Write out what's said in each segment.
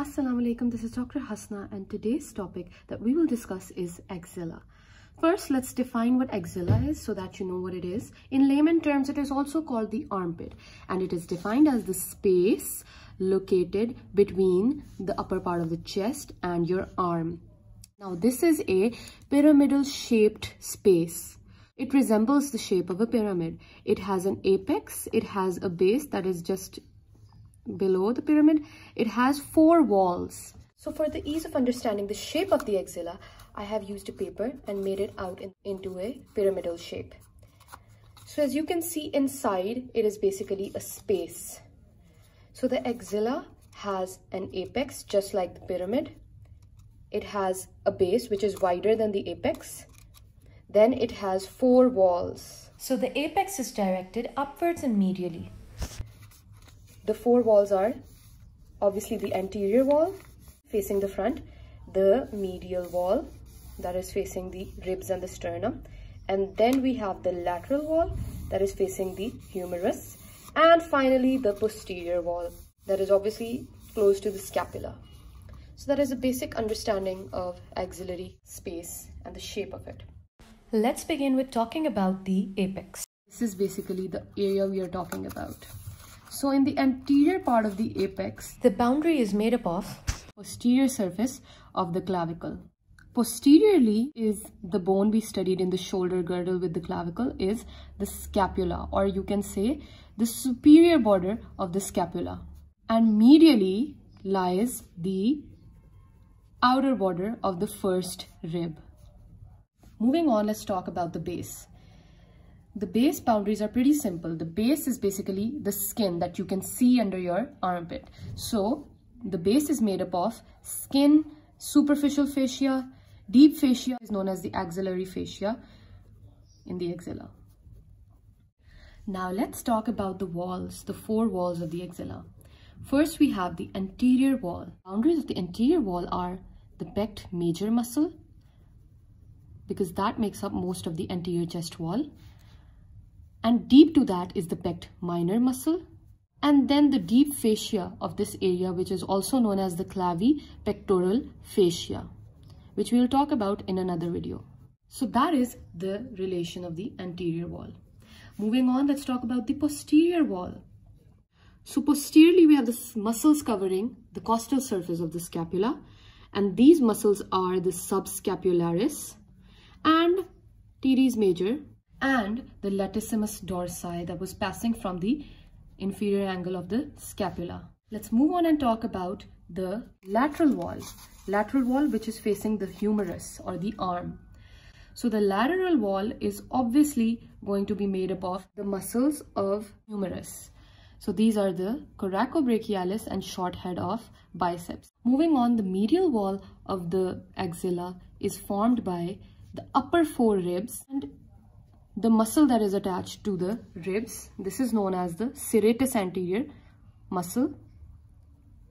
Assalamu alaikum, this is Dr. Hasana and today's topic that we will discuss is axilla. First, let's define what axilla is so that you know what it is. In layman terms, it is also called the armpit and it is defined as the space located between the upper part of the chest and your arm. Now, this is a pyramidal shaped space. It resembles the shape of a pyramid. It has an apex, it has a base that is just below the pyramid. It has four walls. So for the ease of understanding the shape of the axilla, I have used a paper and made it out in, into a pyramidal shape. So as you can see inside, it is basically a space. So the axilla has an apex just like the pyramid. It has a base which is wider than the apex. Then it has four walls. So the apex is directed upwards and medially. The four walls are obviously the anterior wall, facing the front, the medial wall that is facing the ribs and the sternum, and then we have the lateral wall that is facing the humerus, and finally the posterior wall that is obviously close to the scapula. So that is a basic understanding of axillary space and the shape of it. Let's begin with talking about the apex. This is basically the area we are talking about. So in the anterior part of the apex, the boundary is made up of posterior surface of the clavicle. Posteriorly is the bone we studied in the shoulder girdle with the clavicle is the scapula or you can say the superior border of the scapula. And medially lies the outer border of the first rib. Moving on, let's talk about the base. The base boundaries are pretty simple. The base is basically the skin that you can see under your armpit. So the base is made up of skin, superficial fascia, deep fascia is known as the axillary fascia in the axilla. Now let's talk about the walls, the four walls of the axilla. First we have the anterior wall. Boundaries of the anterior wall are the pect major muscle because that makes up most of the anterior chest wall and deep to that is the pect minor muscle and then the deep fascia of this area which is also known as the clavipectoral fascia which we will talk about in another video. So that is the relation of the anterior wall. Moving on, let's talk about the posterior wall. So posteriorly, we have the muscles covering the costal surface of the scapula. And these muscles are the subscapularis and teres major and the latissimus dorsi that was passing from the inferior angle of the scapula. Let's move on and talk about the lateral wall. Lateral wall which is facing the humerus or the arm. So the lateral wall is obviously going to be made up of the muscles of humerus. So these are the coracobrachialis and short head of biceps. Moving on, the medial wall of the axilla is formed by the upper four ribs and the muscle that is attached to the ribs. This is known as the serratus anterior muscle.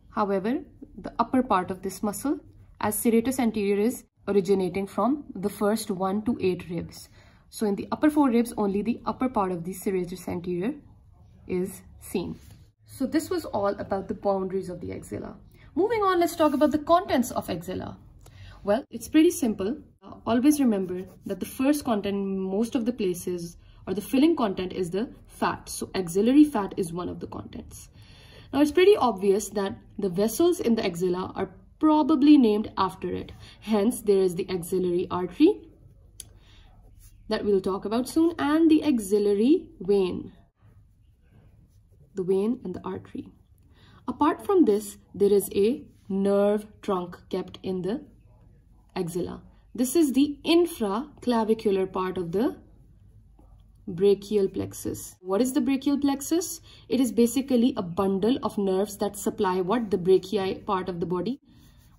However, the upper part of this muscle as serratus anterior is originating from the first 1 to 8 ribs. So in the upper 4 ribs, only the upper part of the serratus anterior is seen. So this was all about the boundaries of the axilla. Moving on, let's talk about the contents of axilla. Well, it's pretty simple. Always remember that the first content in most of the places or the filling content is the fat. So axillary fat is one of the contents. Now it's pretty obvious that the vessels in the axilla are probably named after it. Hence, there is the axillary artery that we'll talk about soon and the axillary vein, the vein and the artery. Apart from this, there is a nerve trunk kept in the axilla. This is the infraclavicular part of the brachial plexus. What is the brachial plexus? It is basically a bundle of nerves that supply what? The brachii part of the body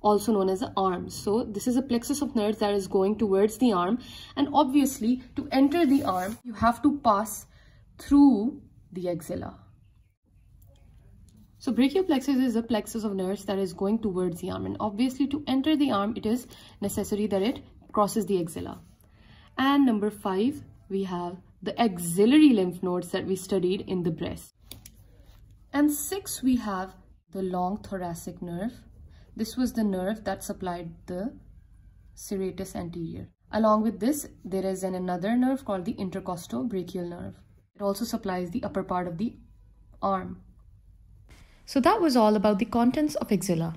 also known as the arm. So this is a plexus of nerves that is going towards the arm and obviously to enter the arm you have to pass through the axilla. So brachial plexus is a plexus of nerves that is going towards the arm and obviously to enter the arm it is necessary that it crosses the axilla. And number five, we have the axillary lymph nodes that we studied in the breast. And six, we have the long thoracic nerve This was the nerve that supplied the serratus anterior. Along with this, there is an another nerve called the intercostobrachial nerve. It also supplies the upper part of the arm. So that was all about the contents of axilla.